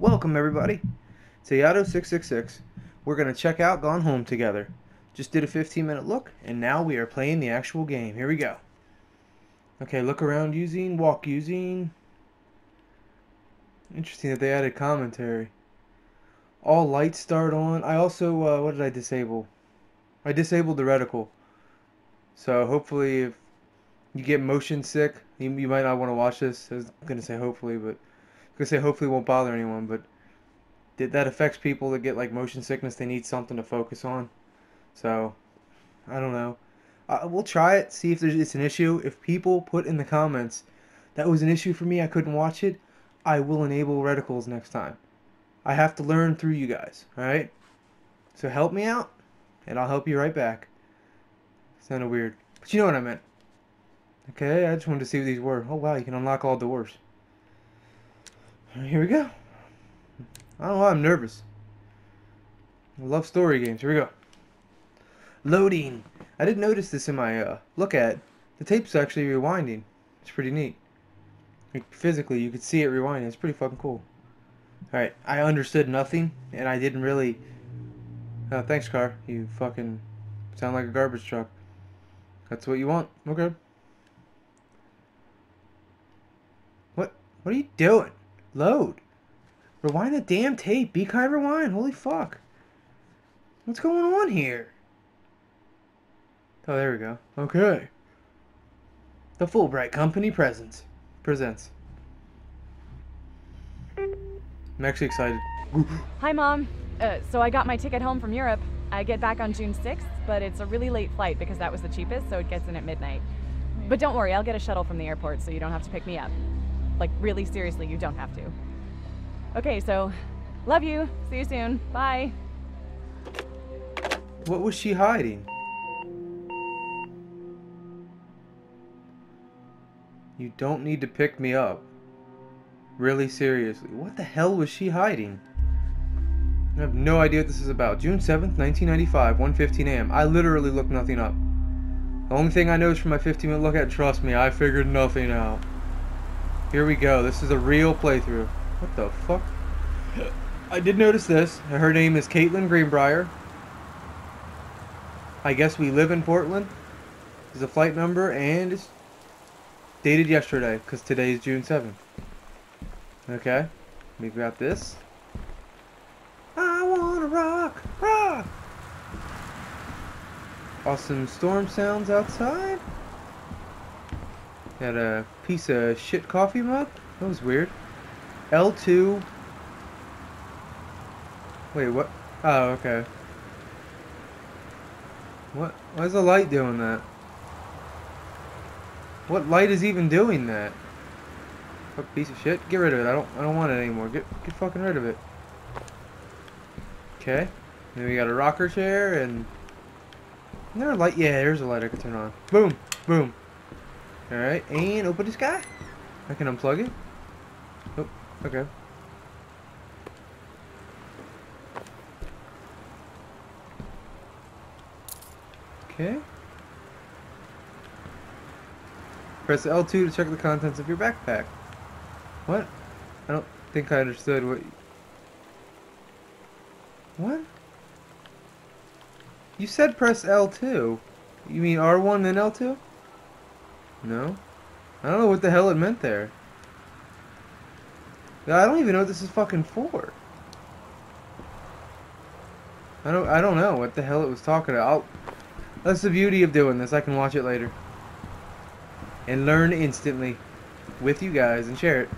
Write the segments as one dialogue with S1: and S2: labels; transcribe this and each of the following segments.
S1: Welcome everybody to Ayato666. We're going to check out Gone Home together. Just did a 15 minute look and now we are playing the actual game. Here we go. Okay, look around using, walk using. Interesting that they added commentary. All lights start on. I also, uh, what did I disable? I disabled the reticle. So hopefully if you get motion sick, you, you might not want to watch this. I was going to say hopefully, but To say hopefully won't bother anyone, but did that affects people that get like motion sickness. They need something to focus on. So, I don't know. Uh, we'll try it, see if there's, it's an issue. If people put in the comments that was an issue for me, I couldn't watch it, I will enable reticles next time. I have to learn through you guys, alright? So help me out, and I'll help you right back. Sounded weird. But you know what I meant. Okay, I just wanted to see what these were. Oh wow, you can unlock all doors. Here we go. I don't know why I'm nervous. I love story games. Here we go. Loading. I didn't notice this in my uh, look at. The tape's actually rewinding. It's pretty neat. Like, physically, you could see it rewinding. It's pretty fucking cool. Alright, I understood nothing, and I didn't really... Oh, thanks, car. You fucking sound like a garbage truck. That's what you want? Okay. What? What are you doing? Load. Rewind the damn tape. Be kind rewind. Holy fuck. What's going on here? Oh, there we go. Okay. The Fullbright Company presents. Presents. I'm actually excited.
S2: Hi, Mom. Uh, so I got my ticket home from Europe. I get back on June 6th, but it's a really late flight because that was the cheapest, so it gets in at midnight. But don't worry, I'll get a shuttle from the airport so you don't have to pick me up. Like, really seriously, you don't have to. Okay, so love you. See you soon. Bye.
S1: What was she hiding? You don't need to pick me up. Really seriously. What the hell was she hiding? I have no idea what this is about. June 7th, 1995, 1.15 a.m. I literally looked nothing up. The only thing I know is from my 15 minute look at, trust me, I figured nothing out. Here we go. This is a real playthrough. What the fuck? I did notice this. Her name is Kaitlin Greenbriar. I guess we live in Portland. There's a flight number and it's dated yesterday because today is June 7th. Okay. We got this. I wanna rock, rock. Awesome storm sounds outside. Got a piece of shit coffee mug. That was weird. L2. Wait, what? Oh, okay. What? Why is the light doing that? What light is even doing that? What piece of shit? Get rid of it. I don't. I don't want it anymore. Get get fucking rid of it. Okay. Then we got a rocker chair and. Is there a light? Yeah, there's a light I can turn on. Boom, boom. All right, and open this guy. I can unplug it. Oh, okay. Okay. Press L2 to check the contents of your backpack. What? I don't think I understood what... What? You said press L2. You mean R1 then L2? No? I don't know what the hell it meant there. I don't even know what this is fucking for. I don't I don't know what the hell it was talking about. I'll, that's the beauty of doing this. I can watch it later. And learn instantly. With you guys and share it.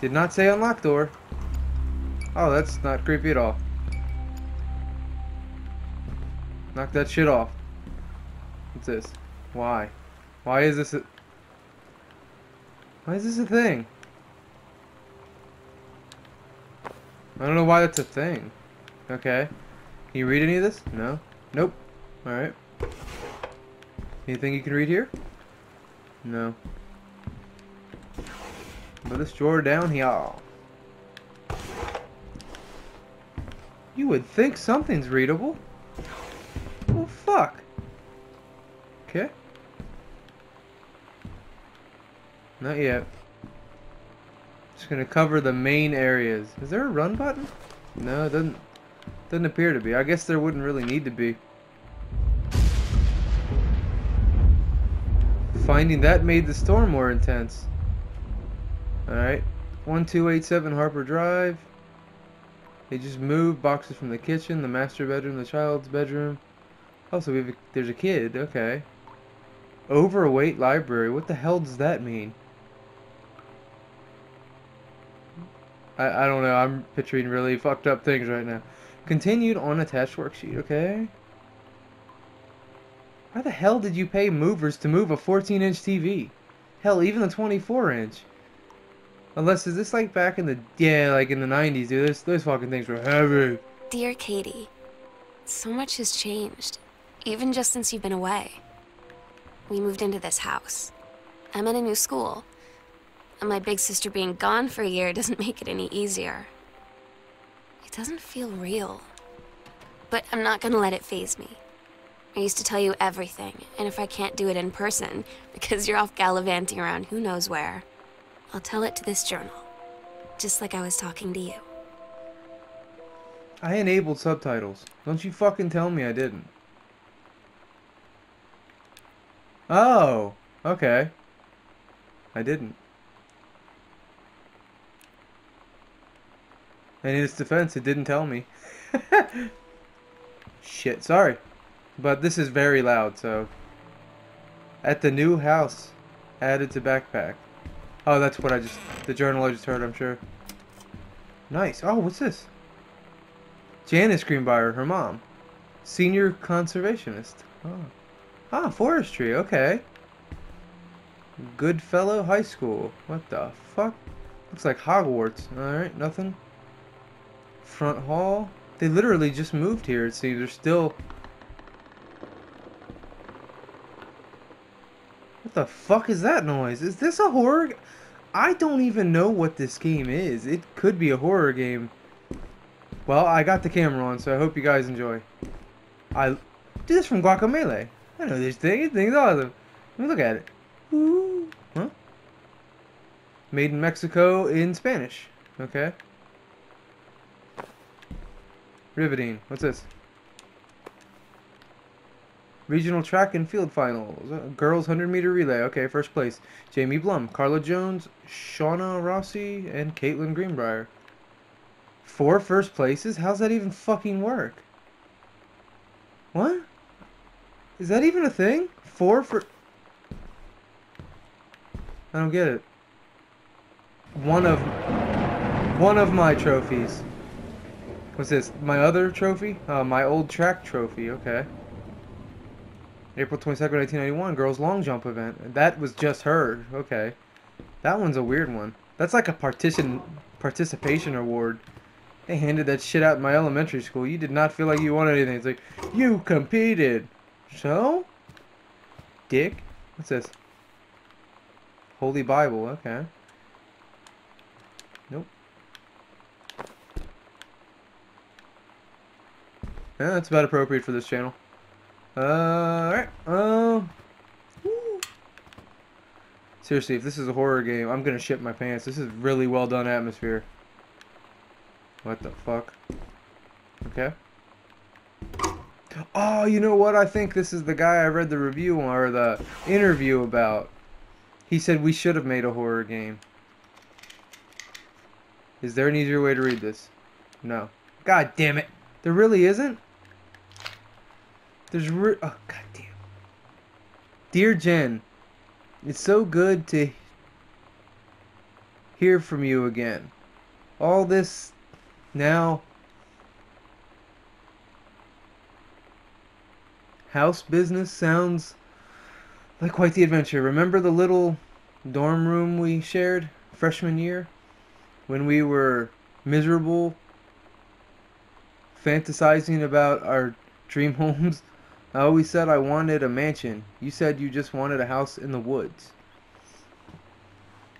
S1: Did not say unlock door. Oh, that's not creepy at all. Knock that shit off. What's this? Why? Why is this a... Why is this a thing? I don't know why that's a thing. Okay. Can you read any of this? No? Nope. Alright. Anything you can read here? No. But this drawer down here. You would think something's readable. Well, fuck. Okay. Not yet. Just gonna cover the main areas. Is there a run button? No, it doesn't doesn't appear to be. I guess there wouldn't really need to be. Finding that made the storm more intense. Alright. 1287 Harper Drive. They just moved boxes from the kitchen, the master bedroom, the child's bedroom. Oh, so we have a, there's a kid. Okay. Overweight library. What the hell does that mean? I, I don't know. I'm picturing really fucked up things right now. Continued on attached worksheet. Okay. Why the hell did you pay movers to move a 14 inch TV? Hell, even the 24 inch. Unless, is this like back in the, yeah, like in the 90s, dude. Those, those fucking things were heavy.
S3: Dear Katie, so much has changed, even just since you've been away. We moved into this house. I'm in a new school. And my big sister being gone for a year doesn't make it any easier. It doesn't feel real. But I'm not gonna let it phase me. I used to tell you everything, and if I can't do it in person, because you're off gallivanting around who knows where, I'll tell it to this journal. Just like I was talking to you.
S1: I enabled subtitles. Don't you fucking tell me I didn't. Oh, okay. I didn't. In its defense, it didn't tell me. Shit, sorry. But this is very loud, so... At the new house, added to backpack. Oh, that's what I just... The journal I just heard, I'm sure. Nice. Oh, what's this? Janice Greenbriar, her mom. Senior conservationist. Oh. Ah, forestry, okay. Goodfellow High School. What the fuck? Looks like Hogwarts. Alright, nothing. Front hall. They literally just moved here, it seems. They're still... What the fuck is that noise? Is this a horror... I don't even know what this game is. It could be a horror game. Well, I got the camera on, so I hope you guys enjoy. I... Dude, this from Guacamelee. I know this thing. This thing's awesome. Let me look at it. Ooh. Huh? Made in Mexico in Spanish. Okay. Riveting. What's this? Regional track and field finals. Uh, girls 100 meter relay. Okay, first place. Jamie Blum, Carla Jones, Shauna Rossi, and Kaitlin Greenbriar. Four first places? How's that even fucking work? What? Is that even a thing? Four for... I don't get it. One of... One of my trophies. What's this? My other trophy? Uh, my old track trophy, okay. April 22nd, 1991, girls long jump event. That was just her, okay. That one's a weird one. That's like a partition participation award. They handed that shit out in my elementary school. You did not feel like you won anything. It's like, you competed. So? Dick? What's this? Holy Bible, okay. Nope. Yeah, that's about appropriate for this channel. Uh, alright. Uh, Seriously, if this is a horror game, I'm gonna shit my pants. This is really well done atmosphere. What the fuck? Okay. Oh, you know what? I think this is the guy I read the review on, or the interview about. He said we should have made a horror game. Is there an easier way to read this? No. God damn it. There really isn't? There's re- Oh, god damn. Dear Jen, it's so good to hear from you again. All this now house business sounds like quite the adventure. Remember the little dorm room we shared freshman year when we were miserable fantasizing about our dream homes? I always said I wanted a mansion. You said you just wanted a house in the woods.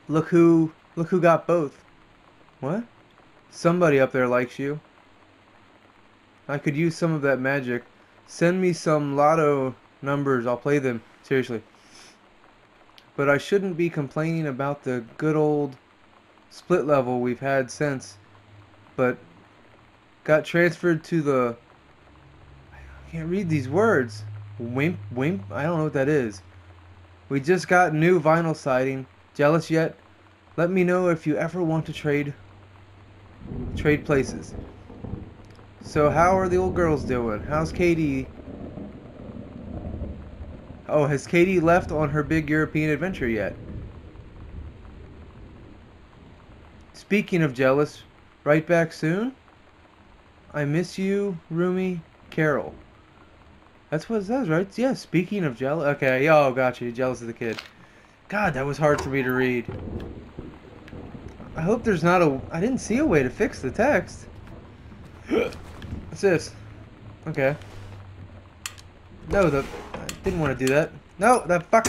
S1: Look who look who got both. What? Somebody up there likes you. I could use some of that magic. Send me some lotto numbers. I'll play them. Seriously. But I shouldn't be complaining about the good old split level we've had since, but got transferred to the. Can't read these words. Wimp, wimp. I don't know what that is. We just got new vinyl siding. Jealous yet? Let me know if you ever want to trade. Trade places. So how are the old girls doing? How's Katie? Oh, has Katie left on her big European adventure yet? Speaking of jealous, right back soon? I miss you, Rumi, Carol. That's what it says, right? Yeah, speaking of jealous. Okay, oh, got you. Jealous of the kid. God, that was hard for me to read. I hope there's not a... I didn't see a way to fix the text. What's this? Okay. No, the... I didn't want to do that. No, that fuck...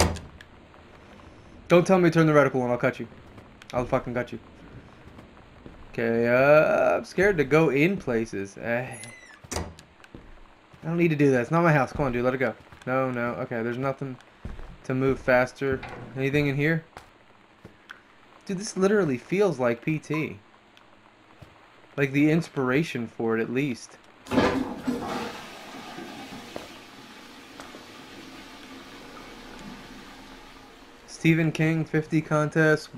S1: Don't tell me to turn the reticle on, I'll cut you. I'll fucking cut you. Okay, uh, I'm scared to go in places. Uh, I don't need to do that. It's not my house. Come on, dude. Let it go. No, no. Okay, there's nothing to move faster. Anything in here? Dude, this literally feels like PT. Like the inspiration for it, at least. Stephen King 50 contest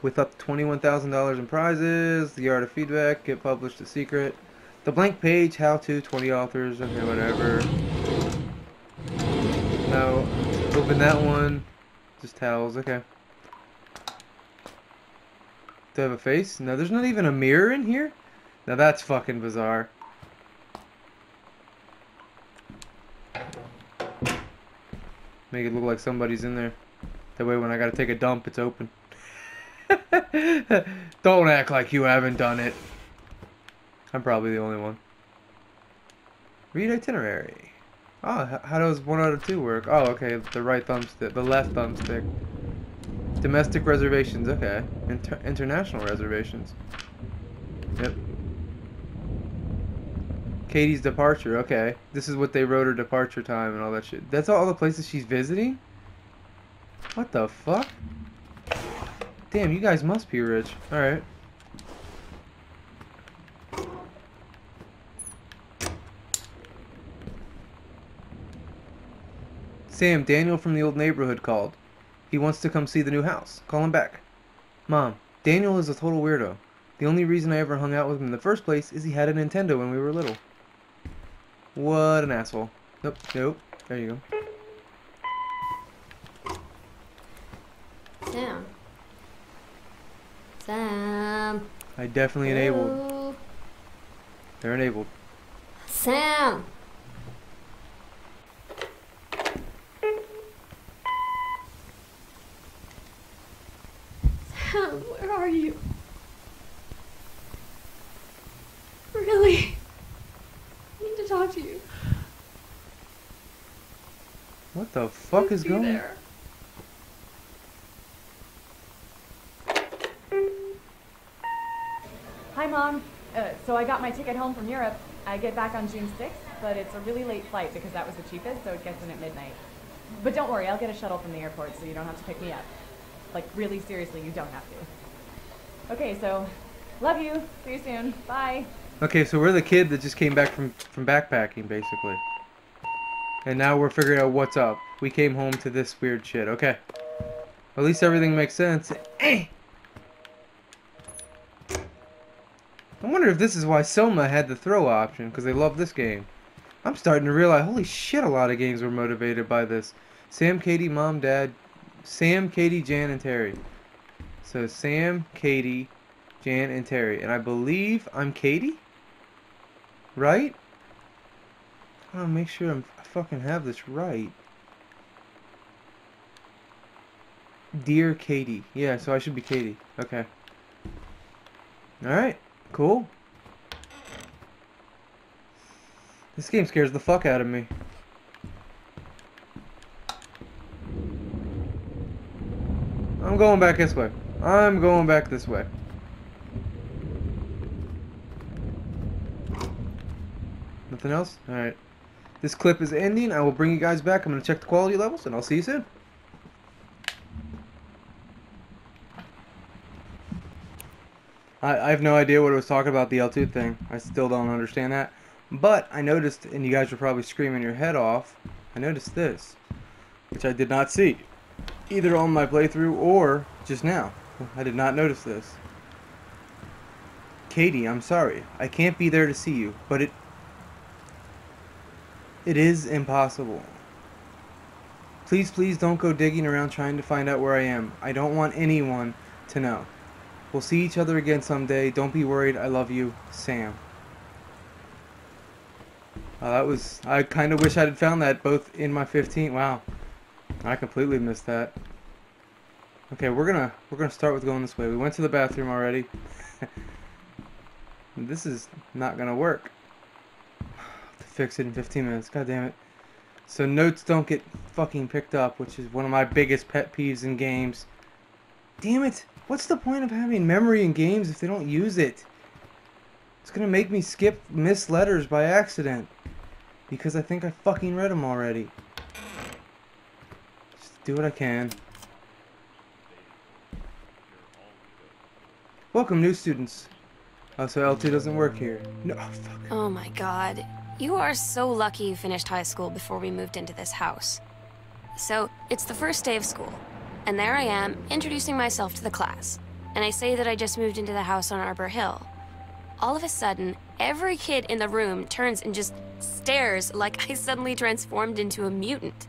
S1: with up $21,000 in prizes. The Art of Feedback, get published a secret. The blank page, how to, 20 authors, okay, whatever. No, open that one. Just towels, okay. Do I have a face? No, there's not even a mirror in here? Now that's fucking bizarre. Make it look like somebody's in there. That way when I gotta take a dump, it's open. Don't act like you haven't done it. I'm probably the only one. Read itinerary. Oh, how does one out of two work? Oh, okay, the right thumbstick, the left thumbstick. Domestic reservations, okay. Inter international reservations. Yep. Katie's departure, okay. This is what they wrote her departure time and all that shit. That's all the places she's visiting? What the fuck? Damn, you guys must be rich. Alright. Sam, Daniel from the old neighborhood called. He wants to come see the new house. Call him back. Mom, Daniel is a total weirdo. The only reason I ever hung out with him in the first place is he had a Nintendo when we were little. What an asshole. Nope, nope. There you
S3: go. Sam. Sam.
S1: I definitely
S3: Hello.
S1: enabled. They're enabled.
S3: Sam. Sam, where are you? Really? I need to talk to you.
S1: What the fuck
S3: Please
S1: is
S3: be
S1: going
S3: on?
S2: Hi, Mom. Uh, so I got my ticket home from Europe. I get back on June 6th, but it's a really late flight because that was the cheapest, so it gets in at midnight. But don't worry, I'll get a shuttle from the airport so you don't have to pick me up. Like, really seriously, you don't have to. Okay, so, love you. See you soon. Bye.
S1: Okay, so we're the kid that just came back from, from backpacking, basically. And now we're figuring out what's up. We came home to this weird shit. Okay. At least everything makes sense. Eh! I wonder if this is why Soma had the throw option, because they love this game. I'm starting to realize, holy shit, a lot of games were motivated by this. Sam, Katie, Mom, Dad, Sam, Katie, Jan, and Terry. So Sam, Katie, Jan, and Terry. And I believe I'm Katie? Right? I want to make sure I'm, I fucking have this right. Dear Katie. Yeah, so I should be Katie. Okay. Alright. Cool. This game scares the fuck out of me. I'm going back this way. I'm going back this way. Nothing else? Alright. This clip is ending. I will bring you guys back. I'm going to check the quality levels, and I'll see you soon. I, I have no idea what it was talking about the L2 thing. I still don't understand that. But I noticed, and you guys were probably screaming your head off, I noticed this, which I did not see, either on my playthrough or just now. I did not notice this. Katie, I'm sorry. I can't be there to see you, but it it is impossible. Please, please don't go digging around trying to find out where I am. I don't want anyone to know. We'll see each other again someday. Don't be worried. I love you, Sam. Oh, that was... I kind of wish I had found that both in my 15... Wow. I completely missed that. Okay, we're gonna we're gonna start with going this way. We went to the bathroom already. this is not gonna work. to fix it in 15 minutes. God damn it. So notes don't get fucking picked up, which is one of my biggest pet peeves in games. Damn it! What's the point of having memory in games if they don't use it? It's gonna make me skip miss letters by accident. Because I think I fucking read them already. Just do what I can. Welcome, new students. Oh, so L2 doesn't work here. No, oh, fuck.
S3: Oh my god. You are so lucky you finished high school before we moved into this house. So, it's the first day of school, and there I am, introducing myself to the class. And I say that I just moved into the house on Arbor Hill. All of a sudden, every kid in the room turns and just stares like I suddenly transformed into a mutant.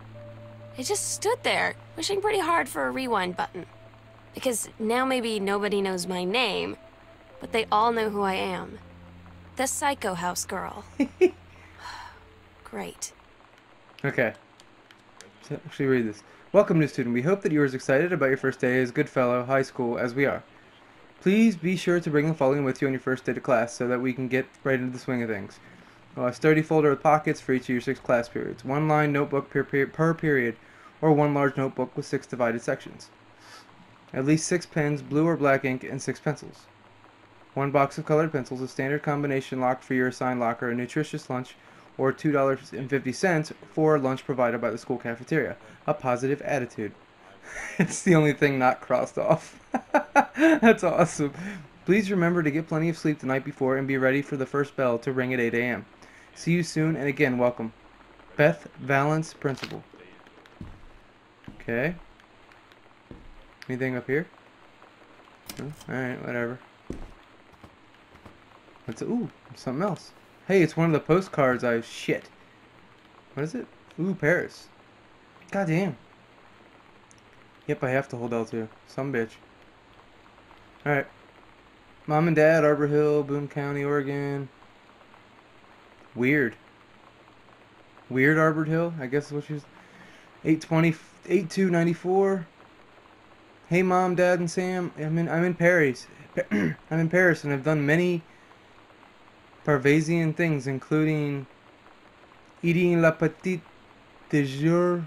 S3: I just stood there, wishing pretty hard for a rewind button. Because now maybe nobody knows my name, but they all know who I am. The Psycho House Girl. Great.
S1: Okay. So actually read this. Welcome, new student. We hope that you are as excited about your first day as Goodfellow High School as we are. Please be sure to bring the following with you on your first day to class so that we can get right into the swing of things. A sturdy folder with pockets for each of your six class periods. One line notebook per, per, per period, or one large notebook with six divided sections. At least six pens, blue or black ink, and six pencils. One box of colored pencils, a standard combination lock for your assigned locker, a nutritious lunch, or $2.50 for lunch provided by the school cafeteria. A positive attitude. it's the only thing not crossed off. That's awesome. Please remember to get plenty of sleep the night before and be ready for the first bell to ring at 8 a.m. See you soon, and again, welcome. Beth Valance, Principal. Okay. Anything up here? Alright, whatever. What's it? Ooh, something else. Hey, it's one of the postcards I... Shit. What is it? Ooh, Paris. God damn. Yep, I have to hold L2. Some bitch. Alright. Mom and Dad, Arbor Hill, Boone County, Oregon. Weird. Weird Arbor Hill, I guess is what she's... 820... 8294. Hey, Mom, Dad, and Sam. I'm in, I'm in Paris. I'm in Paris, and I've done many Parvasian things, including eating la petite déjeuner,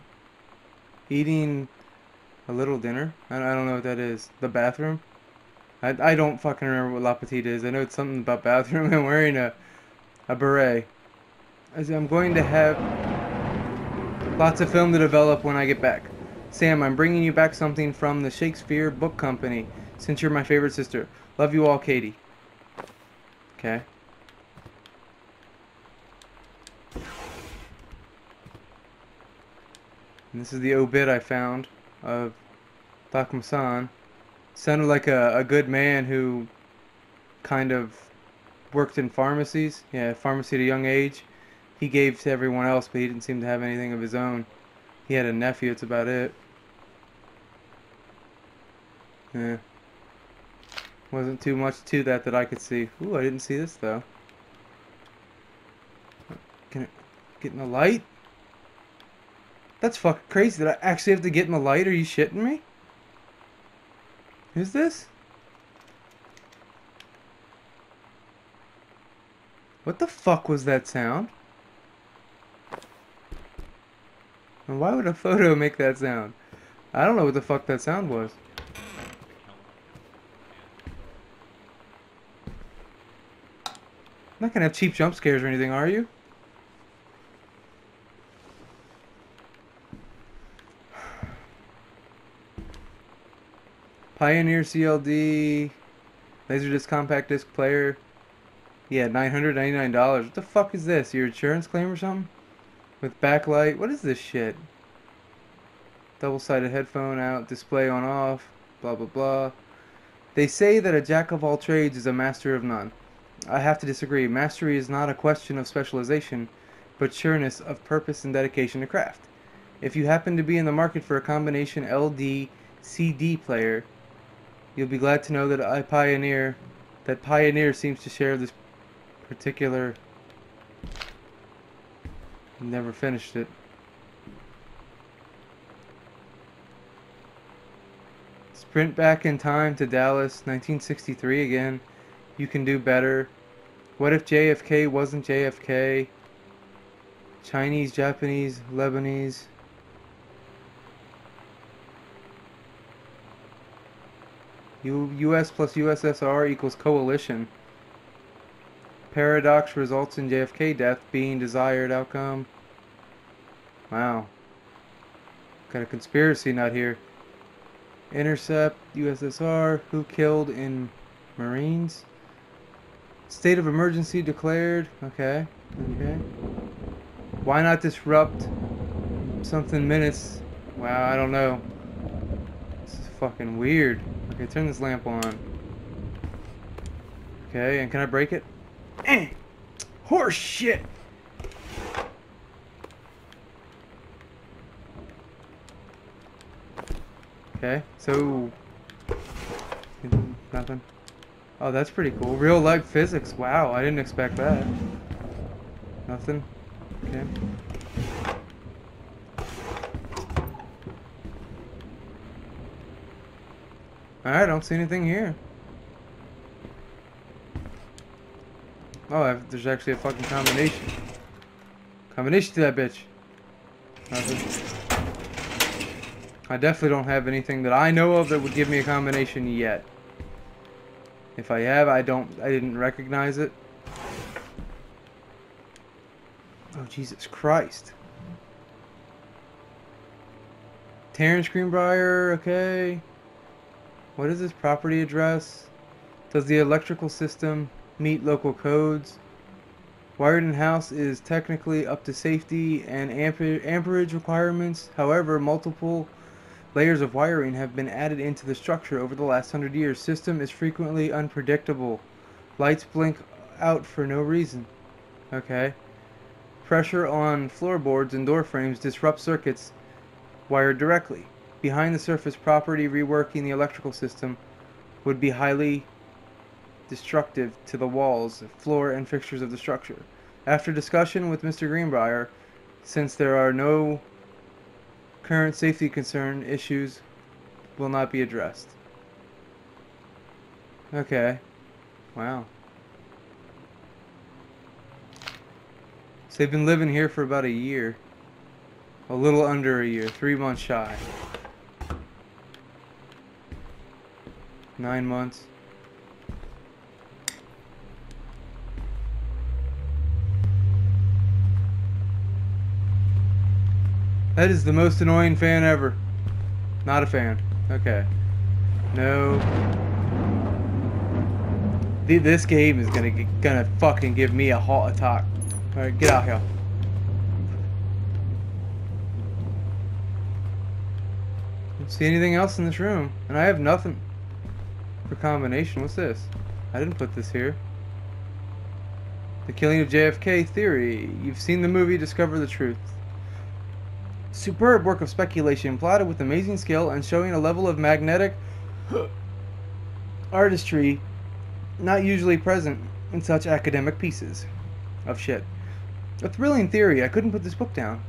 S1: eating a little dinner. I, I don't know what that is. The bathroom. I, I don't fucking remember what la petite is. I know it's something about bathroom. I'm wearing a a beret. As I'm going to have lots of film to develop when I get back. Sam, I'm bringing you back something from the Shakespeare Book Company, since you're my favorite sister. Love you all, Katie. Okay. And this is the obit I found of Thakmasan. Sounded like a, a good man who kind of worked in pharmacies. Yeah, pharmacy at a young age. He gave to everyone else, but he didn't seem to have anything of his own. He had a nephew, that's about it. Yeah. Wasn't too much to that that I could see. Ooh, I didn't see this though. Can it get in the light? That's fucking crazy. Did I actually have to get in the light? Are you shitting me? Who's this? What the fuck was that sound? And why would a photo make that sound? I don't know what the fuck that sound was. Not gonna have cheap jump scares or anything, are you? Pioneer CLD. Laserdisc compact disc player. Yeah, $999. What the fuck is this? Your insurance claim or something? With backlight? What is this shit? Double-sided headphone out, display on off, blah blah blah. They say that a jack of all trades is a master of none. I have to disagree. Mastery is not a question of specialization, but sureness of purpose and dedication to craft. If you happen to be in the market for a combination LD CD player, you'll be glad to know that I pioneer that Pioneer seems to share this particular never finished it. Sprint back in time to Dallas, 1963 again. You can do better. What if JFK wasn't JFK? Chinese, Japanese, Lebanese. U US plus USSR equals coalition. Paradox results in JFK death being desired outcome. Wow. Got a conspiracy nut here. Intercept, USSR, who killed in Marines? State of emergency declared. Okay. Okay. Why not disrupt something minutes? Wow, I don't know. This is fucking weird. Okay, turn this lamp on. Okay, and can I break it? Eh! Horse shit! Okay, so... Nothing. Oh, that's pretty cool. Real life physics. Wow, I didn't expect that. Nothing. Okay. I don't see anything here. Oh, I've, there's actually a fucking combination. Combination to that bitch. Nothing. I definitely don't have anything that I know of that would give me a combination yet. If I have, I don't, I didn't recognize it. Oh, Jesus Christ. Terrence Greenbriar, okay. What is this property address? Does the electrical system meet local codes? Wired in House is technically up to safety and amper amperage requirements. However, multiple layers of wiring have been added into the structure over the last hundred years. System is frequently unpredictable. Lights blink out for no reason. Okay. Pressure on floorboards and door frames disrupts circuits wired directly behind the surface property reworking the electrical system would be highly destructive to the walls, floor, and fixtures of the structure. After discussion with Mr. Greenbriar, since there are no current safety concern issues will not be addressed. Okay. Wow. So they've been living here for about a year. A little under a year, three months shy. Nine months. That is the most annoying fan ever. Not a fan. Okay. No. This game is gonna gonna fucking give me a heart attack. Alright, get out here. see anything else in this room. And I have nothing for combination. What's this? I didn't put this here. The killing of JFK theory. You've seen the movie Discover the Truth. Superb work of speculation, plotted with amazing skill and showing a level of magnetic artistry not usually present in such academic pieces of shit. A thrilling theory. I couldn't put this book down.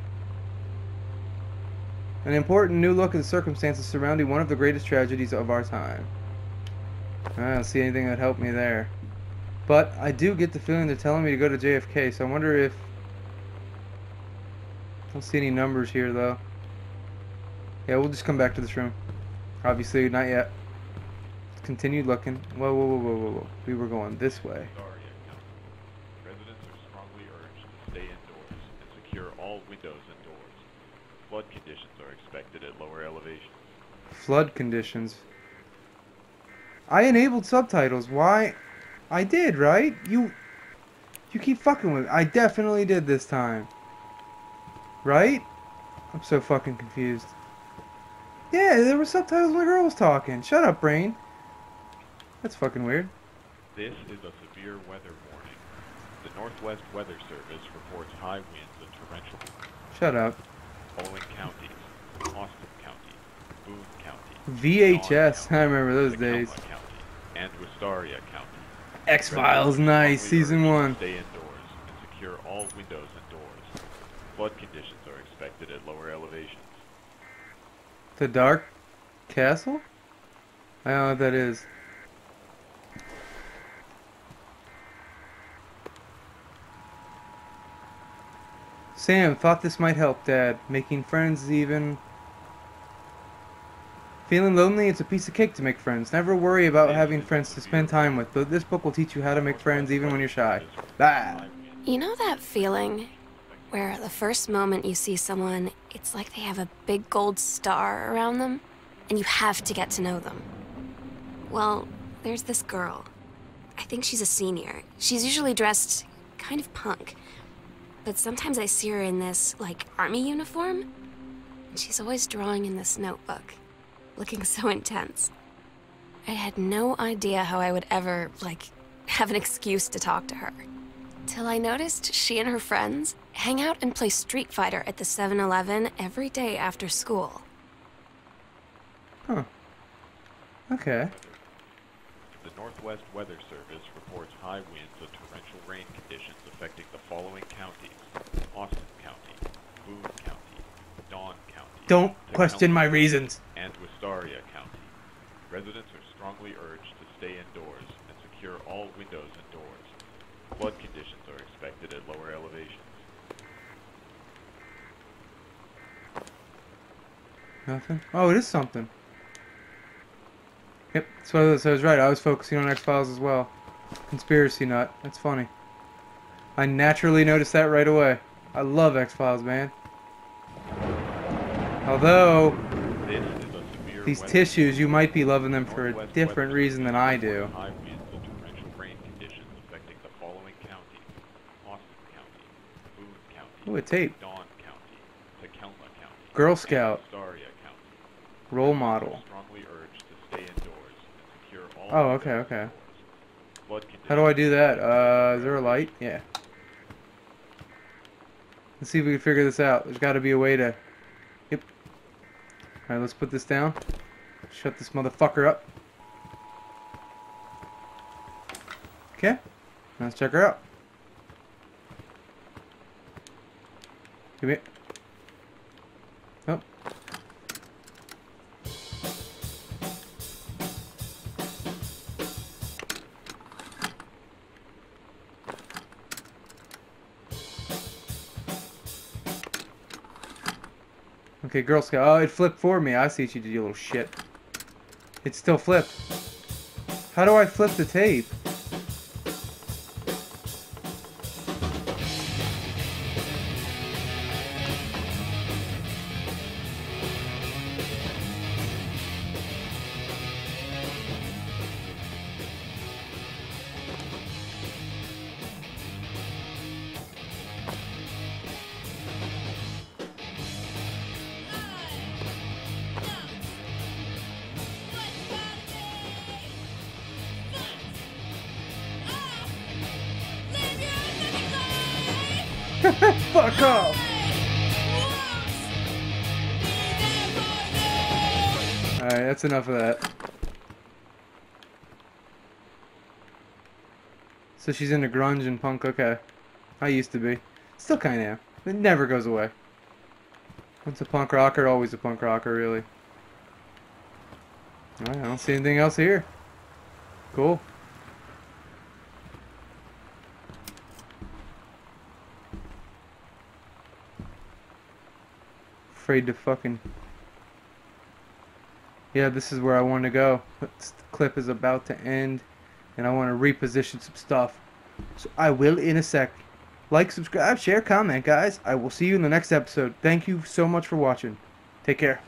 S1: An important new look at the circumstances surrounding one of the greatest tragedies of our time. I don't see anything that helped me there. But I do get the feeling they're telling me to go to JFK, so I wonder if... I don't see any numbers here, though. Yeah, we'll just come back to this room. Obviously, not yet. Continue looking. Whoa, whoa, whoa, whoa, whoa, whoa. We were going this way.
S4: Residents are strongly urged to stay indoors and secure all windows and doors. Flood conditions are expected at lower elevations.
S1: Flood conditions. I enabled subtitles. Why? I did, right? You you keep fucking with me. I definitely did this time. Right? I'm so fucking confused. Yeah, there were subtitles when the girl was talking. Shut up, brain. That's fucking weird.
S4: This is a severe weather warning. The Northwest Weather Service reports high winds and torrential
S1: Shut up.
S4: following counties. Austin County, Boone County,
S1: VHS. I remember those
S4: Tacoma
S1: days.
S4: County, and Wistaria County.
S1: X Files, nice. Season one.
S4: Stay indoors and secure all windows and doors. Flood conditions are expected at lower elevations.
S1: The Dark Castle? I don't know what that is. Sam thought this might help Dad. Making friends even. Feeling lonely, it's a piece of cake to make friends. Never worry about having friends to spend time with, but this book will teach you how to make friends even when you're shy. Ah.
S3: You know that feeling where the first moment you see someone, it's like they have a big gold star around them, and you have to get to know them? Well, there's this girl. I think she's a senior. She's usually dressed kind of punk. But sometimes I see her in this, like, army uniform, and she's always drawing in this notebook, looking so intense. I had no idea how I would ever, like, have an excuse to talk to her. Till I noticed she and her friends hang out and play Street Fighter at the 7 Eleven every day after school.
S1: Okay.
S4: The Northwest Weather Service reports high winds and torrential rain conditions affecting the following counties. Austin County, Boone County, Dawn County,
S1: Don't
S4: Tacoma
S1: question my reasons.
S4: and Wistaria County. Residents are strongly urged to stay indoors and secure all windows and doors. Flood conditions are expected at lower elevations.
S1: Nothing? Oh, it is something. Yep, so I was, I was right. I was focusing on X Files as well. Conspiracy nut. That's funny. I naturally noticed that right away. I love X Files, man. Although, these tissues, you might be loving them for a different reason than I do. Ooh, a tape. Girl Scout.
S4: Secure all
S1: Oh, okay, okay. How do I do that? Uh, is there a light? Yeah. Let's see if we can figure this out. There's got to be a way to. Yep. All right, let's put this down. Shut this motherfucker up. Okay. Let's check her out. Give me. Oh. Okay, Girl Scout. Oh, it flipped for me. I see what you did, you little shit. It still flipped. How do I flip the tape? Fuck off! Alright, that's enough of that. So she's into grunge and punk, okay. I used to be. Still kinda am. It never goes away. Once a punk rocker, always a punk rocker, really. Alright, I don't see anything else here. Cool. Afraid to fucking. Yeah, this is where I want to go. This clip is about to end, and I want to reposition some stuff. So I will in a sec. Like, subscribe, share, comment, guys. I will see you in the next episode. Thank you so much for watching. Take care.